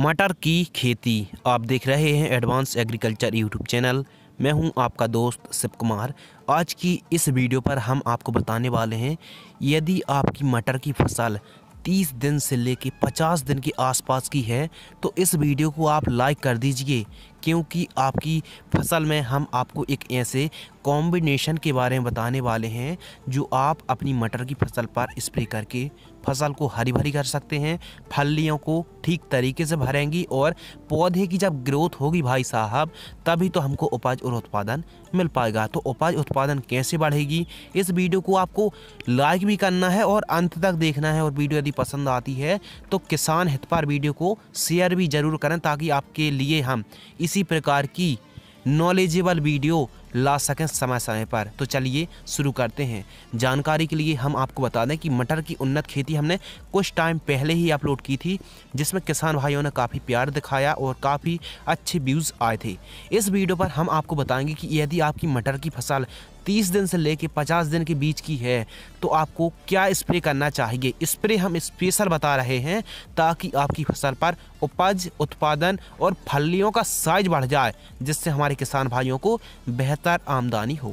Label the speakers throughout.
Speaker 1: मटर की खेती। आप देख रहे हैं एडवांस एग्रीकल्चर यूट्यूब चैनल। मैं हूँ आपका दोस्त शिव कुमार। आज की इस वीडियो पर हम आपको बताने वाले हैं, यदि आपकी मटर की फ़सल 30 दिन से लेकर 50 दिन के आसपास की है तो इस वीडियो को आप लाइक कर दीजिए क्योंकि आपकी फ़सल में हम आपको एक ऐसे कॉम्बिनेशन के बारे में बताने वाले हैं, जो आप अपनी मटर की फ़सल पर स्प्रे करके फ़सल को हरी भरी कर सकते हैं, फलियों को ठीक तरीके से भरेंगी और पौधे की जब ग्रोथ होगी भाई साहब, तभी तो हमको उपज और उत्पादन मिल पाएगा। तो उपज उत्पादन कैसे बढ़ेगी? इस वीडियो को आपको लाइक भी करना है और अंत तक देखना है और वीडियो यदि पसंद आती है तो किसान हित पर वीडियो को शेयर भी ज़रूर करें ताकि आपके लिए हम इसी प्रकार की नॉलेजेबल वीडियो ला सकें समय समय पर। तो चलिए शुरू करते हैं। जानकारी के लिए हम आपको बता दें कि मटर की उन्नत खेती हमने कुछ टाइम पहले ही अपलोड की थी, जिसमें किसान भाइयों ने काफ़ी प्यार दिखाया और काफ़ी अच्छे व्यूज़ आए थे। इस वीडियो पर हम आपको बताएँगे कि यदि आपकी मटर की फ़सल तीस दिन से लेकर पचास दिन के बीच की है तो आपको क्या स्प्रे करना चाहिए स्प्रे हम स्पेशल बता रहे हैं ताकि आपकी फ़सल पर उपज, उत्पादन और फलियों का साइज़ बढ़ जाए, जिससे हमारे किसान भाइयों को बेहतर आमदनी हो।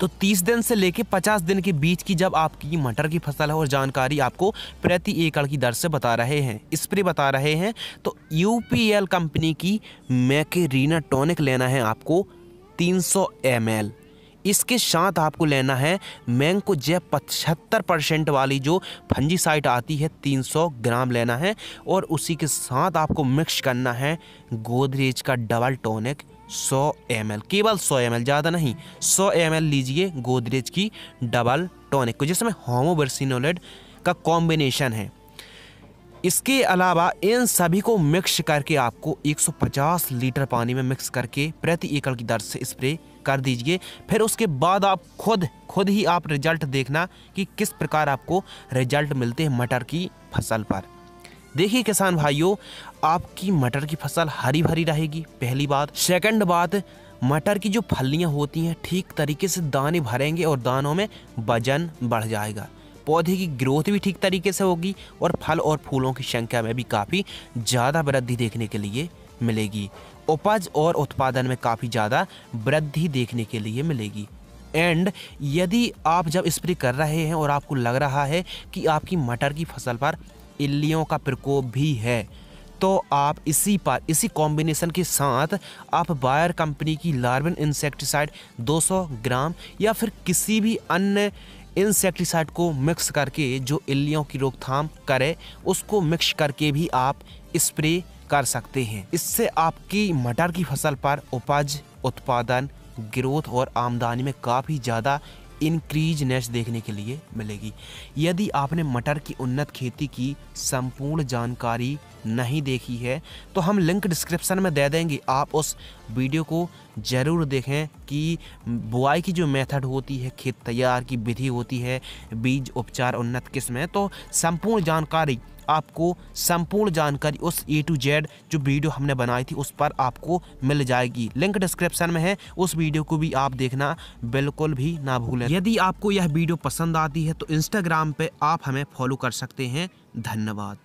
Speaker 1: तो 30 दिन से लेकर 50 दिन के बीच की जब आपकी मटर की फ़सल है और जानकारी आपको प्रति एकड़ की दर से बता रहे हैं स्प्रे बता रहे हैं तो यूपीएल कंपनी की मैकेरीना टॉनिक लेना है आपको 300 ml इसके साथ आपको लेना है मैंको जय पचहत्तर परसेंट वाली जो फंजी साइट आती है 300 ग्राम लेना है और उसी के साथ आपको मिक्स करना है गोदरेज का डबल टॉनिक 100 एम केवल 100 एम ज़्यादा नहीं 100 एम लीजिए गोदरेज की डबल टॉनिक को, जिसमें होमोबर्सिनोलेड का कॉम्बिनेशन है। इसके अलावा इन सभी को मिक्स करके आपको 150 लीटर पानी में मिक्स करके प्रति एकड़ की दर से स्प्रे कर दीजिए। फिर उसके बाद आप खुद खुद ही आप रिज़ल्ट देखना कि किस प्रकार आपको रिज़ल्ट मिलते हैं मटर की फ़सल पर। देखिए किसान भाइयों, आपकी मटर की फ़सल हरी भरी रहेगी, पहली बात। सेकंड बात, मटर की जो फलियाँ होती हैं, ठीक तरीके से दाने भरेंगे और दानों में वज़न बढ़ जाएगा। पौधे की ग्रोथ भी ठीक तरीके से होगी और फल और फूलों की संख्या में भी काफ़ी ज़्यादा वृद्धि देखने के लिए मिलेगी। उपज और उत्पादन में काफ़ी ज़्यादा वृद्धि देखने के लिए मिलेगी। एंड यदि आप जब स्प्रे कर रहे हैं और आपको लग रहा है कि आपकी मटर की फ़सल पर इल्लियों का प्रकोप भी है तो आप इसी पर इसी कॉम्बिनेशन के साथ आप बायर कंपनी की लार्विन इंसेक्टिसाइड 200 ग्राम या फिर किसी भी अन्य इंसेक्टिसाइड को मिक्स करके जो इल्लियों की रोकथाम करे, उसको मिक्स करके भी आप स्प्रे कर सकते हैं। इससे आपकी मटर की फ़सल पर उपज, उत्पादन, ग्रोथ और आमदनी में काफ़ी ज़्यादा इंक्रीजनेस देखने के लिए मिलेगी। यदि आपने मटर की उन्नत खेती की संपूर्ण जानकारी नहीं देखी है तो हम लिंक डिस्क्रिप्शन में दे देंगे। आप उस वीडियो को ज़रूर देखें कि बुआई की जो मेथड होती है, खेत तैयार की विधि होती है, बीज उपचार उन्नत किस्में तो संपूर्ण जानकारी आपको संपूर्ण जानकारी उस ए टू जेड जो वीडियो हमने बनाई थी उस पर आपको मिल जाएगी। लिंक डिस्क्रिप्शन में है, उस वीडियो को भी आप देखना बिल्कुल भी ना भूलें। यदि आपको यह वीडियो पसंद आती है तो इंस्टाग्राम पर आप हमें फॉलो कर सकते हैं। धन्यवाद।